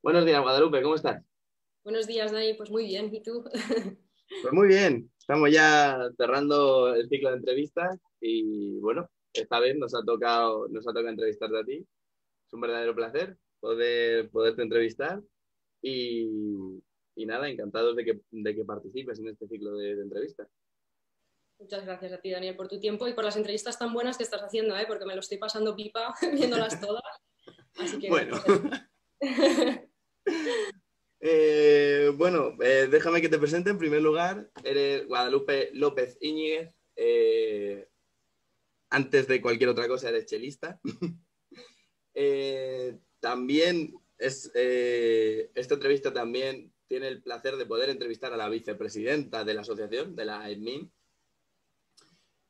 Buenos días, Guadalupe, ¿cómo estás? Buenos días, Dani. Pues muy bien, ¿y tú? Pues muy bien, estamos ya cerrando el ciclo de entrevistas y bueno, esta vez nos ha tocado, nos ha tocado entrevistarte a ti. Es un verdadero placer poder, poderte entrevistar y, nada, encantados de que, de que, participes en este ciclo de, entrevistas. Muchas gracias a ti, Daniel, por tu tiempo y por las entrevistas tan buenas que estás haciendo, ¿eh? porque me lo estoy pasando pipa viéndolas todas. Así que, bueno. Eh, bueno, eh, déjame que te presente. En primer lugar, eres Guadalupe López Íñiguez. Eh, antes de cualquier otra cosa, eres chelista. también es, esta entrevista también tiene el placer de poder entrevistar a la vicepresidenta de la asociación, de la EDMIN.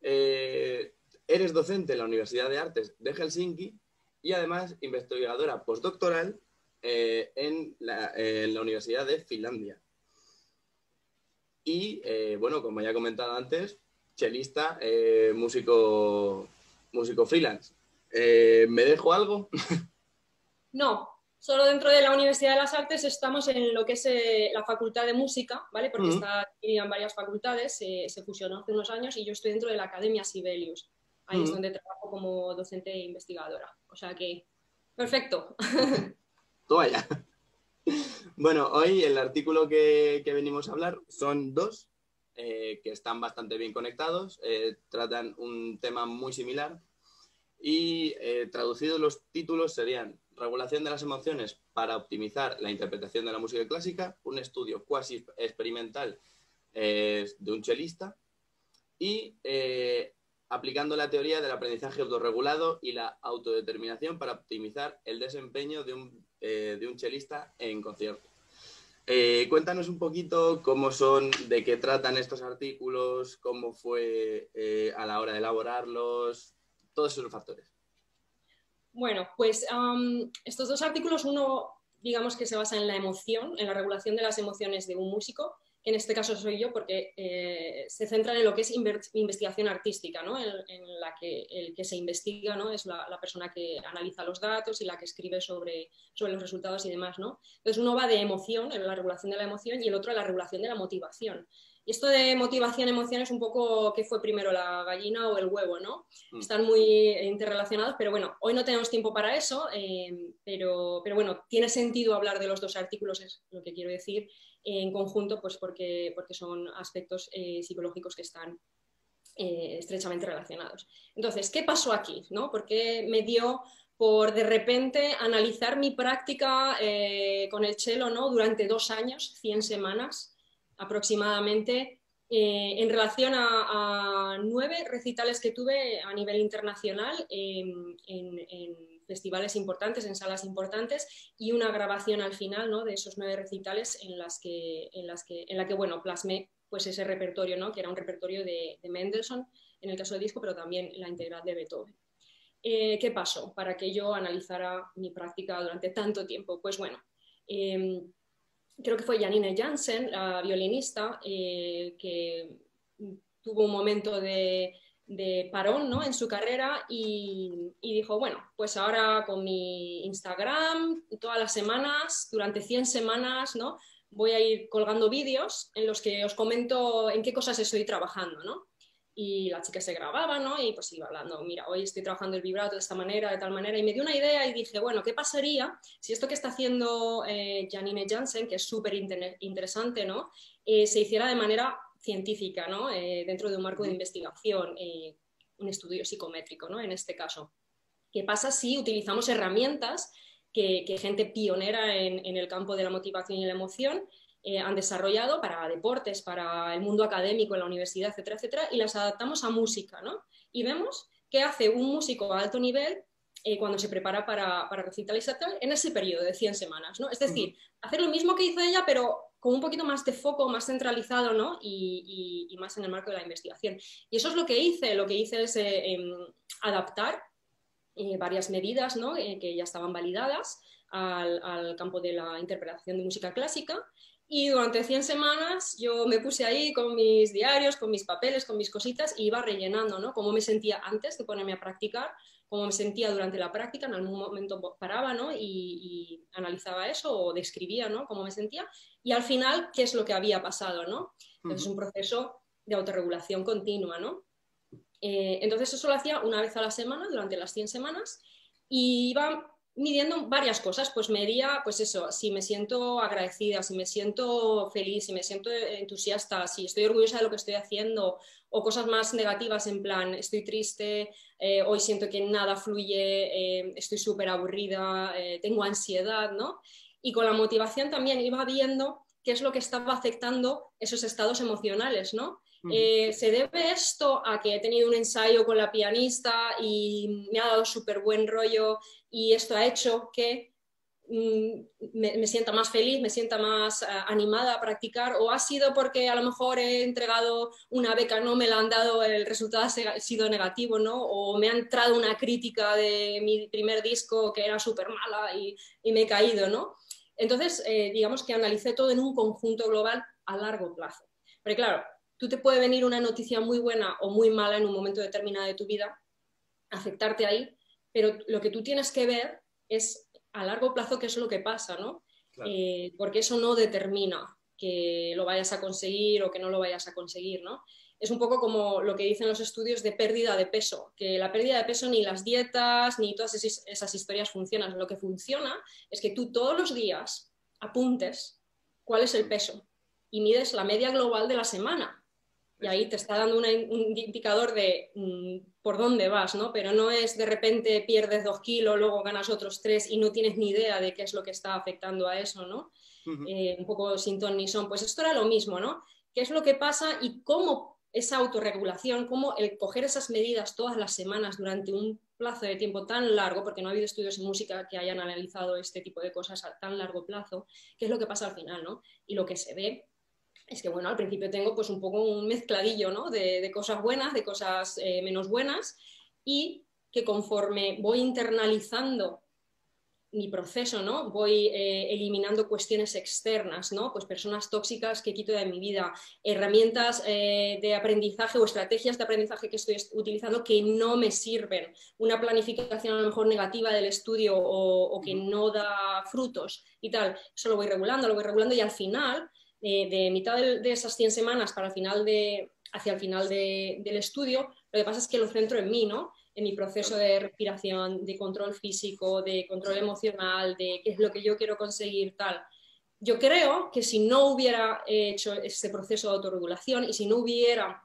eres docente en la Universidad de Artes de Helsinki y además investigadora postdoctoral eh, en, la, Universidad de Finlandia. Y eh, bueno, como ya he comentado antes, chelista, eh, músico, músico freelance. ¿Me dejo algo? No, solo dentro de la Universidad de las Artes estamos en lo que es la Facultad de Música, ¿vale? Porque está en varias facultades, se fusionó hace unos años y yo estoy dentro de la Academia Sibelius. Ahí es donde trabajo como docente e investigadora. O sea que, perfecto. Toalla. Bueno, hoy el artículo que, venimos a hablar son dos eh, que están bastante bien conectados, eh, tratan un tema muy similar y eh, traducidos los títulos serían Regulación de las emociones para optimizar la interpretación de la música clásica, un estudio cuasi experimental de un chelista y aplicando la teoría del aprendizaje autorregulado y la autodeterminación para optimizar el desempeño de un eh, de un chelista en concierto. Eh, cuéntanos un poquito cómo son, de qué tratan estos artículos, cómo fue eh, a la hora de elaborarlos, todos esos factores. Bueno, pues estos dos artículos, uno digamos que se basa en la emoción, en la regulación de las emociones de un músico, en este caso soy yo porque eh, se centran en lo que es investigación artística, ¿no? en, la que el que se investiga ¿no? es la, persona que analiza los datos y la que escribe sobre, sobre los resultados y demás. ¿no? Entonces uno va de emoción, en la regulación de la emoción, y el otro a la regulación de la motivación. Y esto de motivación, emoción es un poco qué fue primero, la gallina o el huevo, ¿no? Mm. Están muy interrelacionados, pero bueno, hoy no tenemos tiempo para eso, eh, pero, pero bueno, tiene sentido hablar de los dos artículos, es lo que quiero decir, en conjunto, pues porque, porque son aspectos eh, psicológicos que están eh, estrechamente relacionados. Entonces, ¿qué pasó aquí? ¿no? ¿Por qué me dio por de repente analizar mi práctica con el cello ¿no? durante dos años, 100 semanas? aproximadamente, eh, en relación a, nueve recitales que tuve a nivel internacional en, festivales importantes, en salas importantes, y una grabación al final ¿no? de esos nueve recitales en las que, en las que, en la que bueno, plasmé pues ese repertorio, ¿no? que era un repertorio de, Mendelssohn en el caso del disco, pero también la integral de Beethoven. Eh, ¿Qué pasó para que yo analizara mi práctica durante tanto tiempo? Pues bueno, em, creo que fue Janine Jansen, la violinista, eh, que tuvo un momento de, parón ¿no? en su carrera y, dijo, bueno, pues ahora con mi Instagram, todas las semanas, durante 100 semanas, ¿no? voy a ir colgando vídeos en los que os comento en qué cosas estoy trabajando, ¿no? y la chica se grababa, ¿no? Y pues iba hablando, mira, hoy estoy trabajando el vibrato de esta manera, de tal manera, y me dio una idea y dije, bueno, ¿qué pasaría si esto que está haciendo eh, Janine Jansen, que es súper interesante, ¿no? Eh, se hiciera de manera científica, ¿no? Eh, dentro de un marco de investigación, un estudio psicométrico, ¿no? En este caso. ¿Qué pasa si utilizamos herramientas que, gente pionera en, en el campo de la motivación y la emoción eh, han desarrollado para deportes, para el mundo académico en la universidad, etcétera, etcétera, y las adaptamos a música, ¿no? Y vemos qué hace un músico a alto nivel eh, cuando se prepara para, para tal en ese periodo de 100 semanas, ¿no? Es decir, hacer lo mismo que hizo ella, pero un poquito más de foco, más centralizado, ¿no? Y, más en el marco de la investigación. Y eso es lo que hice, lo que hice es eh, em, adaptar varias medidas, ¿no? que ya estaban validadas al, al campo de la interpretación de música clásica y durante 100 semanas yo me puse ahí con mis diarios, con mis papeles, con mis cositas y iba rellenando, ¿no? Cómo me sentía antes de ponerme a practicar, cómo me sentía durante la práctica, en algún momento paraba ¿no? y, analizaba eso o describía ¿no? cómo me sentía y al final qué es lo que había pasado. ¿no? Entonces es un proceso de autorregulación continua. ¿no? Eh, entonces eso lo hacía una vez a la semana durante las 100 semanas y iba midiendo varias cosas, pues medía, pues eso, si me siento agradecida, si me siento feliz, si me siento entusiasta, si estoy orgullosa de lo que estoy haciendo, o cosas más negativas en plan, estoy triste, eh, hoy siento que nada fluye, eh, estoy súper aburrida, eh, tengo ansiedad, ¿no? Y con la motivación también iba viendo qué es lo que estaba afectando esos estados emocionales, ¿no? ¿Se debe esto a que he tenido un ensayo con la pianista y me ha dado súper buen rollo y esto ha hecho que mm, me, sienta más feliz, me sienta más eh, animada a practicar, o ha sido porque a lo mejor he entregado una beca, no me la han dado, el resultado ha sido negativo, ¿no? O me ha entrado una crítica de mi primer disco que era súper mala y, me he caído, ¿no? Entonces, eh, digamos que analicé todo en un conjunto global a largo plazo. Pero claro, tú te puede venir una noticia muy buena o muy mala en un momento determinado de tu vida, afectarte ahí, pero lo que tú tienes que ver es a largo plazo qué es lo que pasa, ¿no? Eh, porque eso no determina que lo vayas a conseguir o que no lo vayas a conseguir, ¿no? Es un poco como lo que dicen los estudios de pérdida de peso, que la pérdida de peso ni las dietas ni todas esas historias funcionan. Lo que funciona es que tú todos los días apuntes cuál es el peso y mides la media global de la semana y ahí te está dando un indicador de mm, por dónde vas, ¿no? Pero no es de repente pierdes dos kilos, luego ganas otros tres y no tienes ni idea de qué es lo que está afectando a eso, ¿no? Eh, un poco sin ton ni son. Pues esto era lo mismo, ¿no? ¿Qué es lo que pasa y cómo esa autorregulación, cómo el coger esas medidas todas las semanas durante un plazo de tiempo tan largo, porque no ha habido estudios en música que hayan analizado este tipo de cosas a tan largo plazo, qué es lo que pasa al final, ¿no? Y lo que se ve es que bueno, al principio tengo pues un poco un mezcladillo ¿no? de, cosas buenas, de cosas eh, menos buenas y que conforme voy internalizando mi proceso, ¿no? Voy eh, eliminando cuestiones externas, ¿no? Pues personas tóxicas que quito de mi vida, herramientas eh, de aprendizaje o estrategias de aprendizaje que estoy utilizando que no me sirven, una planificación a lo mejor negativa del estudio o que no da frutos y tal, eso lo voy regulando, lo voy regulando y al final eh, de mitad de, esas 100 semanas para el final de, hacia el final del estudio, lo que pasa es que lo centro en mí, ¿no? En mi proceso de respiración, de control físico, de control emocional, de qué es lo que yo quiero conseguir, tal. Yo creo que si no hubiera hecho este proceso de autorregulación y si no hubiera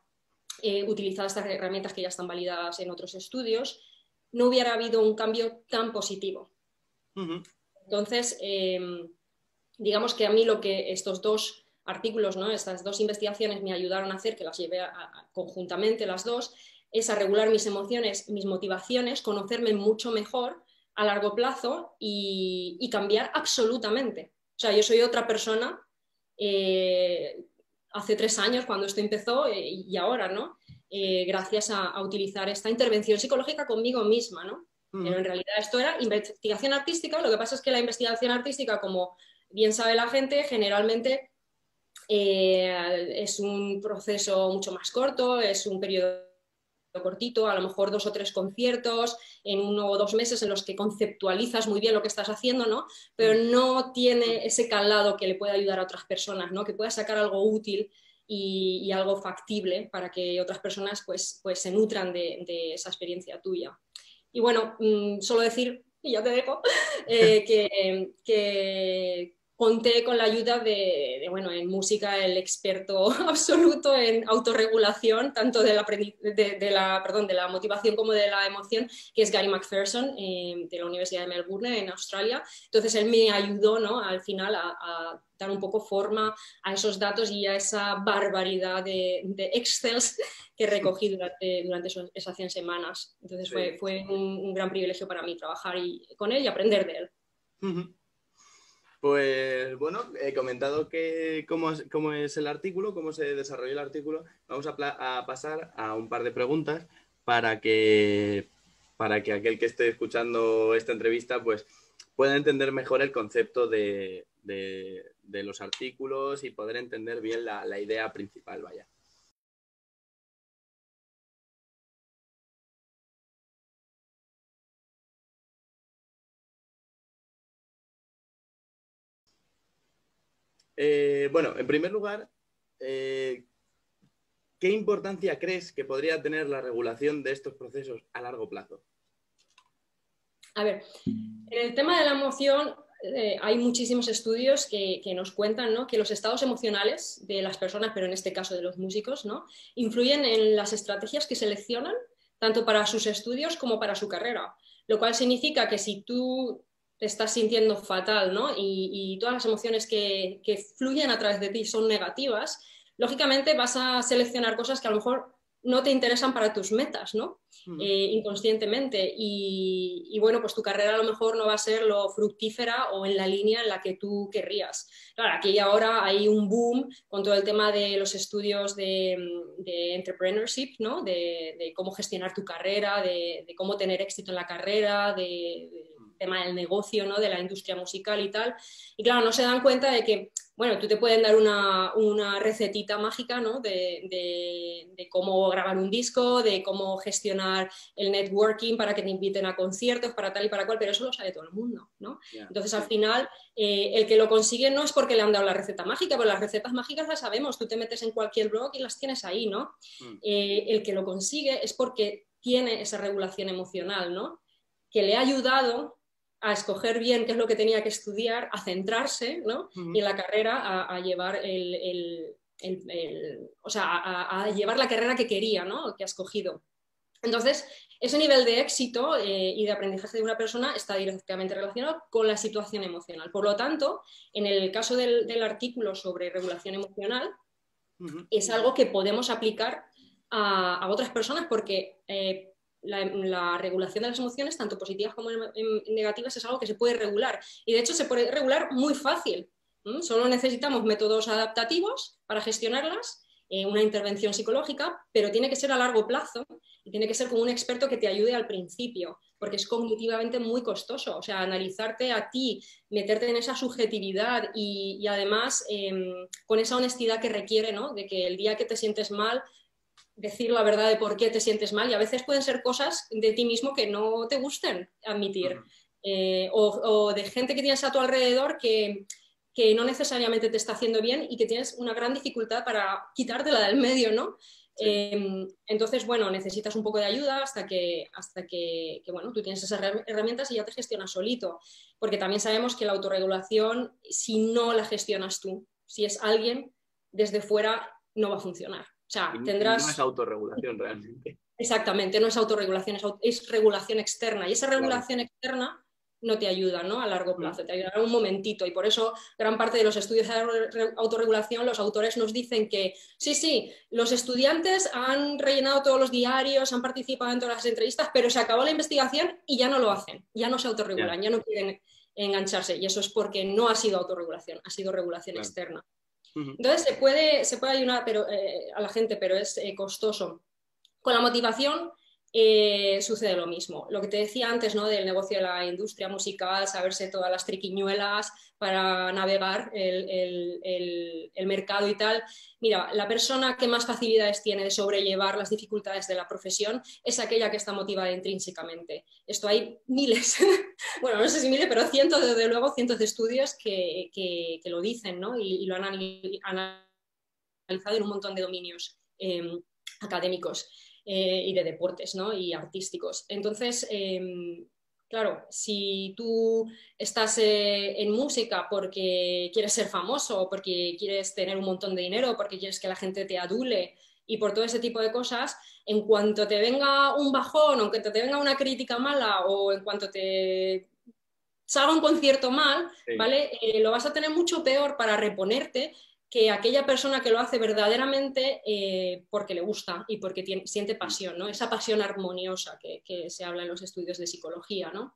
eh, utilizado estas herramientas que ya están validadas en otros estudios, no hubiera habido un cambio tan positivo. Entonces, em, digamos que a mí lo que estos dos artículos, ¿no? estas dos investigaciones me ayudaron a hacer, que las llevé conjuntamente las dos, es a regular mis emociones, mis motivaciones, conocerme mucho mejor a largo plazo y, cambiar absolutamente. O sea, yo soy otra persona eh, hace tres años cuando esto empezó eh, y ahora, ¿no? Eh, gracias a, utilizar esta intervención psicológica conmigo misma, ¿no? Pero en realidad esto era investigación artística, lo que pasa es que la investigación artística, como bien sabe la gente, generalmente eh, es un proceso mucho más corto, es un periodo cortito, a lo mejor dos o tres conciertos en uno o dos meses en los que conceptualizas muy bien lo que estás haciendo, ¿no? Pero mm. no tiene ese calado que le puede ayudar a otras personas, ¿no? Que pueda sacar algo útil y, algo factible para que otras personas pues, pues se nutran de, esa experiencia tuya. Y bueno, mm, solo decir, y ya te dejo, eh, que conté con la ayuda de, bueno, en música el experto absoluto en autorregulación, tanto de la, de, la, perdón, de la motivación como de la emoción, que es Gary McPherson eh, de la Universidad de Melbourne en Australia. Entonces él me ayudó ¿no? al final a, dar un poco forma a esos datos y a esa barbaridad de, de Excels que recogí durante, durante esas 100 semanas. Entonces fue, fue un, gran privilegio para mí trabajar y, con él y aprender de él. Pues bueno, he comentado que cómo, es, el artículo, cómo se desarrolla el artículo. Vamos a, pasar a un par de preguntas para que, para que aquel que esté escuchando esta entrevista pues, pueda entender mejor el concepto de, los artículos y poder entender bien la, la idea principal, vaya. Eh, bueno, en primer lugar, eh, ¿qué importancia crees que podría tener la regulación de estos procesos a largo plazo? A ver, en el tema de la emoción eh, hay muchísimos estudios que, nos cuentan ¿no? que los estados emocionales de las personas, pero en este caso de los músicos, ¿no? influyen en las estrategias que seleccionan tanto para sus estudios como para su carrera. Lo cual significa que si tú te estás sintiendo fatal ¿no? y, todas las emociones que, que fluyen a través de ti son negativas, lógicamente vas a seleccionar cosas que a lo mejor no te interesan para tus metas, ¿no? Eh, inconscientemente. Y, bueno, pues tu carrera a lo mejor no va a ser lo fructífera o en la línea en la que tú querrías. Claro, aquí ahora hay un boom con todo el tema de los estudios de, entrepreneurship, ¿no? De, cómo gestionar tu carrera, de, cómo tener éxito en la carrera, de, tema del negocio, ¿no? De la industria musical y tal. Y claro, no se dan cuenta de que bueno, tú te pueden dar una, recetita mágica ¿no? de, cómo grabar un disco, de cómo gestionar el networking para que te inviten a conciertos, para tal y para cual, pero eso lo sabe todo el mundo. ¿no? Entonces, al final, eh, el que lo consigue no es porque le han dado la receta mágica, pero las recetas mágicas las sabemos, tú te metes en cualquier blog y las tienes ahí, ¿no? Mm. Eh, el que lo consigue es porque tiene esa regulación emocional, ¿no? Que le ha ayudado a escoger bien qué es lo que tenía que estudiar, a centrarse, ¿no? Y en la carrera a, llevar el, o sea, a, llevar la carrera que quería, ¿no? Que ha escogido. Entonces, ese nivel de éxito eh, y de aprendizaje de una persona está directamente relacionado con la situación emocional. Por lo tanto, en el caso del, artículo sobre regulación emocional, es algo que podemos aplicar a, otras personas porque eh, la, regulación de las emociones, tanto positivas como negativas, es algo que se puede regular. Y de hecho se puede regular muy fácil. Solo necesitamos métodos adaptativos para gestionarlas, eh, una intervención psicológica, pero tiene que ser a largo plazo y tiene que ser con un experto que te ayude al principio, porque es cognitivamente muy costoso. O sea, analizarte a ti, meterte en esa subjetividad y, además em, con esa honestidad que requiere, ¿no? De que el día que te sientes mal, decir la verdad de por qué te sientes mal y a veces pueden ser cosas de ti mismo que no te gusten admitir eh, o, de gente que tienes a tu alrededor que, no necesariamente te está haciendo bien y que tienes una gran dificultad para quitártela del medio, ¿no? Em, entonces, bueno, necesitas un poco de ayuda hasta que, hasta que, bueno, tú tienes esas herramientas y ya te gestionas solito, porque también sabemos que la autorregulación, si no la gestionas tú, si es alguien desde fuera, no va a funcionar sea, tendrás... No es autorregulación realmente. Exactamente, no es autorregulación, es, regulación externa. Y esa regulación externa no te ayuda ¿no? a largo plazo, te ayudará un momentito. Y por eso gran parte de los estudios de autorregulación, los autores nos dicen que sí, sí, los estudiantes han rellenado todos los diarios, han participado en todas las entrevistas, pero se acabó la investigación y ya no lo hacen, ya no se autorregulan, ya no quieren engancharse. Y eso es porque no ha sido autorregulación, ha sido regulación externa. Entonces se puede, se puede ayudar pero, eh, a la gente, pero es eh, costoso. Con la motivación eh, sucede lo mismo. Lo que te decía antes ¿no? del negocio de la industria musical, saberse todas las triquiñuelas para navegar el, mercado y tal. Mira, la persona que más facilidades tiene de sobrellevar las dificultades de la profesión es aquella que está motivada intrínsecamente. Esto hay miles, bueno, no sé si miles, pero cientos, desde luego, cientos de estudios que, lo dicen ¿no? y, lo han analizado en un montón de dominios em, académicos. Eh, y de deportes ¿no? y artísticos. Entonces, em, claro, si tú estás eh, en música porque quieres ser famoso, porque quieres tener un montón de dinero, porque quieres que la gente te adule y por todo ese tipo de cosas, en cuanto te venga un bajón, aunque te venga una crítica mala o en cuanto te salga un concierto mal, ¿vale? Eh, lo vas a tener mucho peor para reponerte que aquella persona que lo hace verdaderamente eh, porque le gusta y porque siente pasión, ¿no? Esa pasión armoniosa que, se habla en los estudios de psicología, ¿no?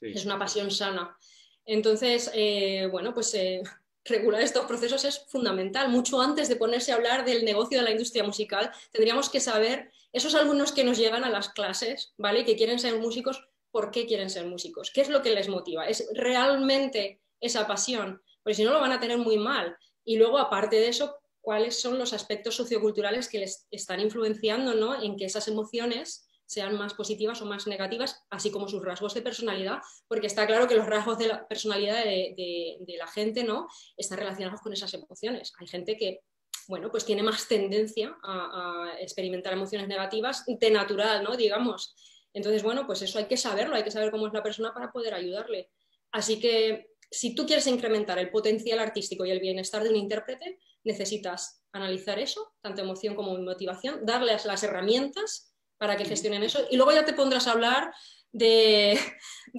Es una pasión sana. Entonces, eh, bueno, pues eh, regular estos procesos es fundamental. Mucho antes de ponerse a hablar del negocio de la industria musical, tendríamos que saber esos alumnos que nos llegan a las clases, ¿vale? Que quieren ser músicos, ¿por qué quieren ser músicos? ¿Qué es lo que les motiva? ¿Es realmente esa pasión? Porque si no, lo van a tener muy mal. Y luego, aparte de eso, cuáles son los aspectos socioculturales que les están influenciando ¿no? en que esas emociones sean más positivas o más negativas, así como sus rasgos de personalidad, porque está claro que los rasgos de la personalidad de, la gente ¿no? están relacionados con esas emociones. Hay gente que bueno, pues tiene más tendencia a, a, experimentar emociones negativas de natural, ¿no? Digamos. Entonces, bueno, pues eso hay que saberlo, hay que saber cómo es la persona para poder ayudarle. Así que si tú quieres incrementar el potencial artístico y el bienestar de un intérprete, necesitas analizar eso, tanto emoción como motivación, darles las herramientas para que gestionen eso y luego ya te pondrás a hablar de,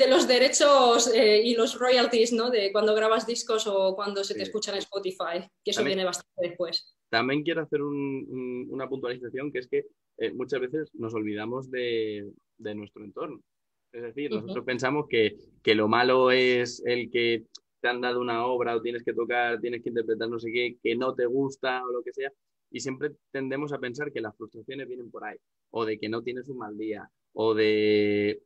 los derechos eh, y los royalties, ¿no? De cuando grabas discos o cuando se te escucha en Spotify, que eso viene bastante después. También quiero hacer una puntualización, que es que eh, muchas veces nos olvidamos de, nuestro entorno. Es decir, nosotros pensamos que, que, lo malo es el que te han dado una obra o tienes que tocar, tienes que interpretar no sé qué, que no te gusta o lo que sea. Y siempre tendemos a pensar que las frustraciones vienen por ahí, o de que no tienes un mal día, o de,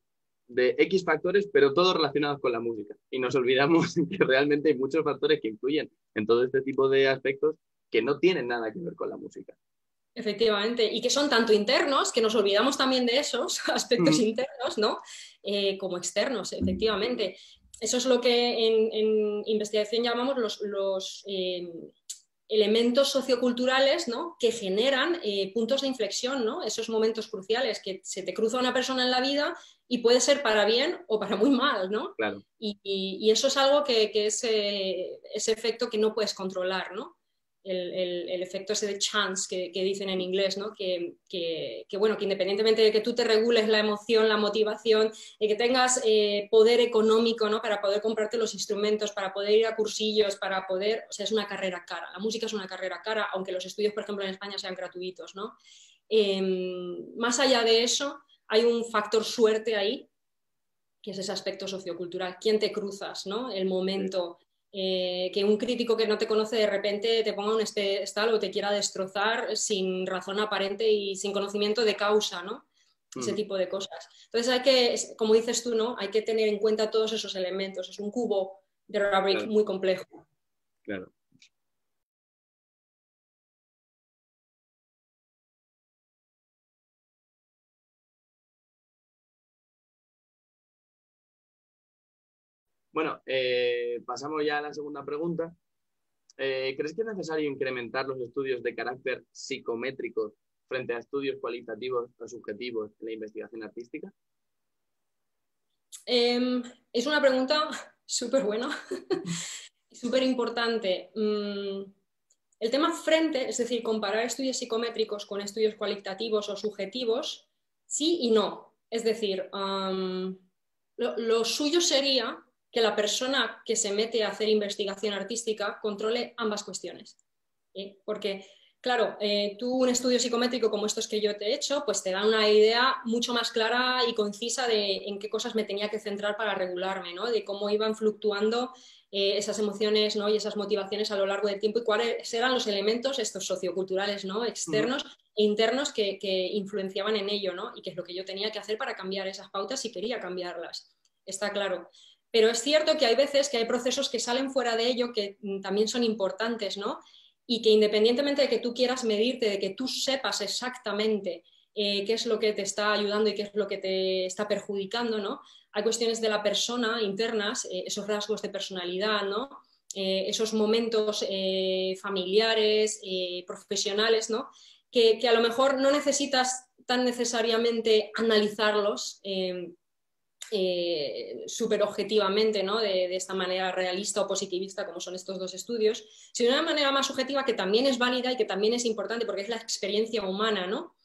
de X factores, pero todos relacionados con la música. Y nos olvidamos que realmente hay muchos factores que influyen en todo este tipo de aspectos que no tienen nada que ver con la música. Efectivamente, y que son tanto internos, que nos olvidamos también de esos aspectos mm. internos, ¿no? Eh, como externos, efectivamente. Eso es lo que en, investigación llamamos los, eh, elementos socioculturales ¿no? que generan eh, puntos de inflexión, ¿no? esos momentos cruciales, que se te cruza una persona en la vida y puede ser para bien o para muy mal. ¿no? Y, eso es algo que, es ese efecto que no puedes controlar. ¿no? El, efecto ese de chance que, dicen en inglés. Que, bueno, que independientemente de que tú te regules la emoción, la motivación, y que tengas eh, poder económico. Para poder comprarte los instrumentos, para poder ir a cursillos, para poder, o sea, es una carrera cara. La música es una carrera cara, aunque los estudios, por ejemplo, en España sean gratuitos, ¿no? Em, más allá de eso, hay un factor suerte ahí, que es ese aspecto sociocultural. ¿Quién te cruzas, ¿no? El momento, eh, que un crítico que no te conoce de repente te ponga un estal o te quiera destrozar sin razón aparente y sin conocimiento de causa, ¿no? Ese mm. tipo de cosas. Entonces hay que, como dices tú, ¿no? Hay que tener en cuenta todos esos elementos. Es un cubo de Rubrik muy complejo. Claro. Bueno, eh, pasamos ya a la segunda pregunta. Eh, ¿Crees que es necesario incrementar los estudios de carácter psicométrico frente a estudios cualitativos o subjetivos en la investigación artística? Em, es una pregunta súper buena, súper importante. Mm, el tema frente, es decir, comparar estudios psicométricos con estudios cualitativos o subjetivos, sí y no. Es decir, lo, suyo sería que la persona que se mete a hacer investigación artística controle ambas cuestiones. ¿eh? Porque, claro, eh, tú un estudio psicométrico como estos que yo te he hecho, pues te da una idea mucho más clara y concisa de en qué cosas me tenía que centrar para regularme, ¿no? de cómo iban fluctuando eh, esas emociones ¿no? y esas motivaciones a lo largo del tiempo y cuáles eran los elementos estos socioculturales ¿no? externos e internos que, que, influenciaban en ello ¿no? y que es lo que yo tenía que hacer para cambiar esas pautas si quería cambiarlas. Está claro. Pero es cierto que hay veces que hay procesos que salen fuera de ello que mm, también son importantes, ¿no? Y que independientemente de que tú quieras medirte, de que tú sepas exactamente eh, qué es lo que te está ayudando y qué es lo que te está perjudicando, ¿no? Hay cuestiones de la persona internas, eh, esos rasgos de personalidad, ¿no? Eh, esos momentos familiares, profesionales, ¿no? Que, que, a lo mejor no necesitas tan necesariamente analizarlos eh, súper objetivamente, ¿no? De, esta manera realista o positivista como son estos dos estudios, sino de una manera más subjetiva que también es válida y que también es importante porque es la experiencia humana. ¿no?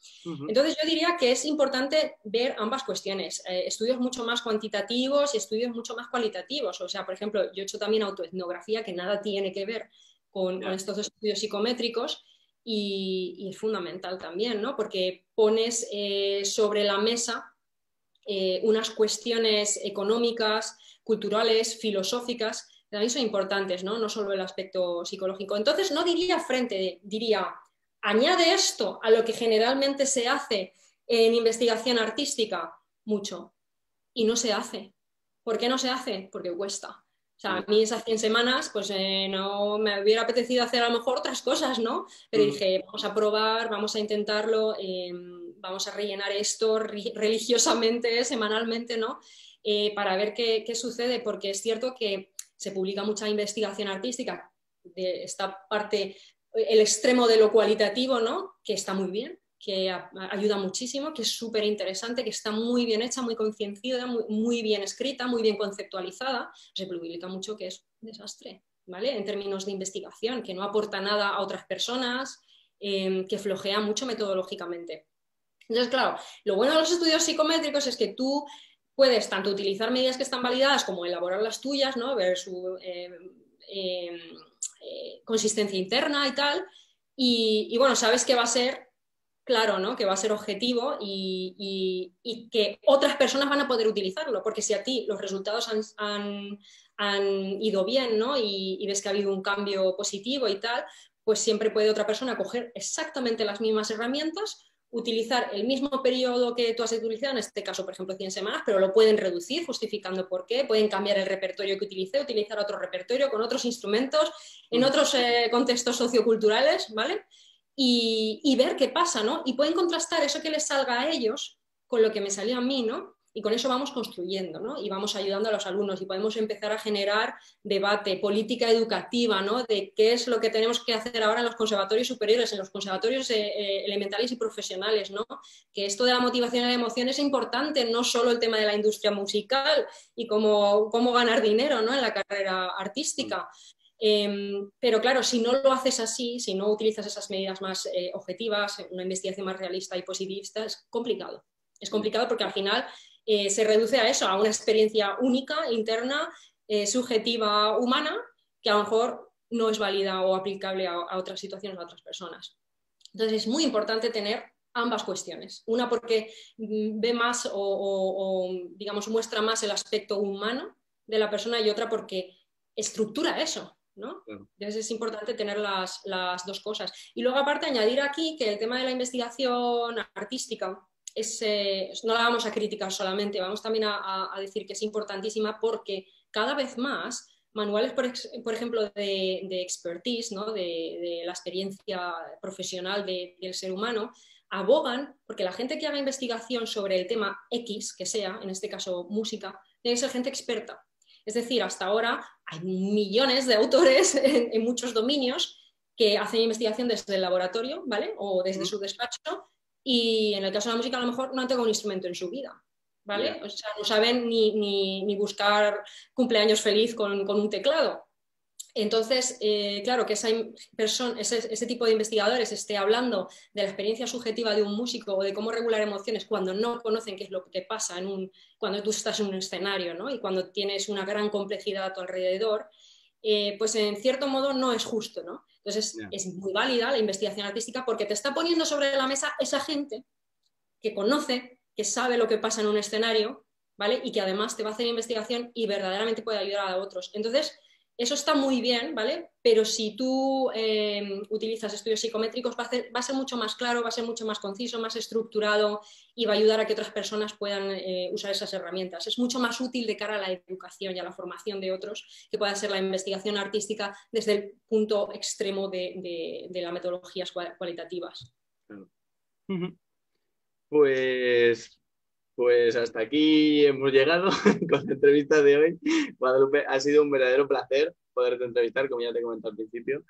Entonces yo diría que es importante ver ambas cuestiones, eh, estudios mucho más cuantitativos y estudios mucho más cualitativos. O sea, por ejemplo, yo he hecho también autoetnografía que nada tiene que ver con, estos estudios psicométricos. Y, es fundamental también, ¿no? Porque pones eh, sobre la mesa eh, unas cuestiones económicas, culturales, filosóficas, también son importantes, ¿no? no solo el aspecto psicológico. Entonces, no diría frente, diría, añade esto a lo que generalmente se hace en investigación artística, mucho. Y no se hace. ¿Por qué no se hace? Porque cuesta. O sea, a mí esas 100 semanas, pues eh, no me hubiera apetecido hacer a lo mejor otras cosas, ¿no? Pero mm. dije, vamos a probar, vamos a intentarlo. Em, vamos a rellenar esto religiosamente, semanalmente, ¿no? Eh, para ver qué, sucede, porque es cierto que se publica mucha investigación artística de esta parte, el extremo de lo cualitativo, ¿no? Que está muy bien, que ayuda muchísimo, que es súper interesante, que está muy bien hecha, muy concienciada, muy, bien escrita, muy bien conceptualizada. Se publica mucho que es un desastre, ¿vale? En términos de investigación, que no aporta nada a otras personas, em, que flojea mucho metodológicamente. Entonces, claro, lo bueno de los estudios psicométricos es que tú puedes tanto utilizar medidas que están validadas como elaborar las tuyas, ¿no? ver su em, eh, consistencia interna y tal. Y, bueno, sabes que va a ser claro, ¿no? que va a ser objetivo y, que otras personas van a poder utilizarlo, porque si a ti los resultados han, ido bien ¿no? y, ves que ha habido un cambio positivo y tal, pues siempre puede otra persona coger exactamente las mismas herramientas utilizar el mismo periodo que tú has utilizado, en este caso, por ejemplo, 100 semanas, pero lo pueden reducir justificando por qué, pueden cambiar el repertorio que utilicé, utilizar otro repertorio con otros instrumentos, en otros eh, contextos socioculturales, ¿vale? Y, y, ver qué pasa, ¿no? Y pueden contrastar eso que les salga a ellos con lo que me salió a mí, ¿no? Y con eso vamos construyendo ¿no? y vamos ayudando a los alumnos y podemos empezar a generar debate, política educativa, ¿no? de qué es lo que tenemos que hacer ahora en los conservatorios superiores, en los conservatorios eh, eh, elementales y profesionales, ¿no? que esto de la motivación y la emoción es importante, no solo el tema de la industria musical y cómo, cómo ganar dinero ¿no? en la carrera artística. Em, pero claro, si no lo haces así, si no utilizas esas medidas más eh, objetivas, una investigación más realista y positivista, es complicado. Es complicado porque al final eh, se reduce a eso, a una experiencia única, interna, eh, subjetiva, humana, que a lo mejor no es válida o aplicable a, otras situaciones a otras personas. Entonces es muy importante tener ambas cuestiones. Una porque mm, ve más o, digamos, muestra más el aspecto humano de la persona y otra porque estructura eso. ¿no? Entonces es importante tener las, las, dos cosas. Y luego aparte añadir aquí que el tema de la investigación artística no la vamos a criticar solamente, vamos también a, decir que es importantísima porque cada vez más manuales, por, ejemplo, de, expertise, de, la experiencia profesional del ser humano, abogan porque la gente que haga investigación sobre el tema X, que sea, en este caso música, tiene que ser gente experta. Es decir, hasta ahora hay millones de autores en, muchos dominios que hacen investigación desde el laboratorio, ¿vale? O desde su despacho, y en el caso de la música a lo mejor no han tenido un instrumento en su vida, ¿vale? O sea, no saben ni, buscar cumpleaños feliz con, un teclado. Entonces, eh, claro, que esa ese, ese, tipo de investigadores esté hablando de la experiencia subjetiva de un músico o de cómo regular emociones cuando no conocen qué es lo que pasa en un, cuando tú estás en un escenario ¿no? y cuando tienes una gran complejidad a tu alrededor, eh, pues en cierto modo no es justo. ¿no? Entonces, es muy válida la investigación artística porque te está poniendo sobre la mesa esa gente que conoce, que sabe lo que pasa en un escenario, ¿vale? Y que además te va a hacer investigación y verdaderamente puede ayudar a otros. Entonces, eso está muy bien, ¿vale? Pero si tú eh, utilizas estudios psicométricos va a, ser mucho más claro, va a ser mucho más conciso, más estructurado y va a ayudar a que otras personas puedan eh, usar esas herramientas. Es mucho más útil de cara a la educación y a la formación de otros que pueda ser la investigación artística desde el punto extremo de, las metodologías cualitativas. Pues pues hasta aquí hemos llegado con la entrevista de hoy. Guadalupe, ha sido un verdadero placer poderte entrevistar, como ya te comenté al principio.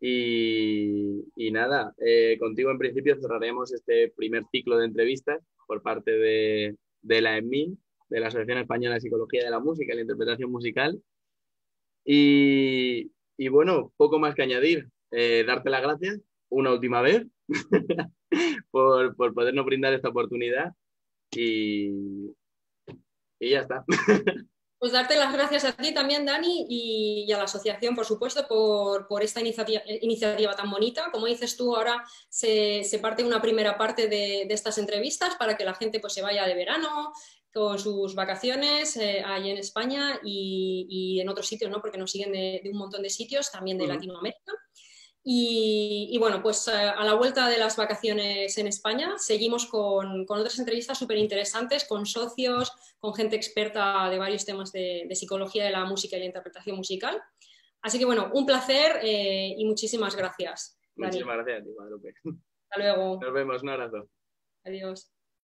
Y, nada, eh, contigo en principio cerraremos este primer ciclo de entrevistas por parte de, la EMIN, de la Asociación Española de Psicología de la Música y la Interpretación Musical. Y, bueno, poco más que añadir. Eh, darte las gracias una última vez por, por podernos brindar esta oportunidad y, ya está. Pues darte las gracias a ti también, Dani, y, a la asociación, por supuesto, por, esta iniciativa, tan bonita. Como dices tú, ahora se, parte una primera parte de, estas entrevistas para que la gente pues, se vaya de verano con sus vacaciones eh, ahí en España y, en otros sitios, ¿no? porque nos siguen de, un montón de sitios, también de Latinoamérica. Y, bueno, pues eh, a, la vuelta de las vacaciones en España seguimos con, otras entrevistas súper interesantes, con socios, con gente experta de varios temas de, psicología de la música y la interpretación musical. Así que bueno, un placer eh, y muchísimas gracias. Muchísimas gracias, Guadalupe. Hasta luego. Nos vemos, un abrazo. Adiós.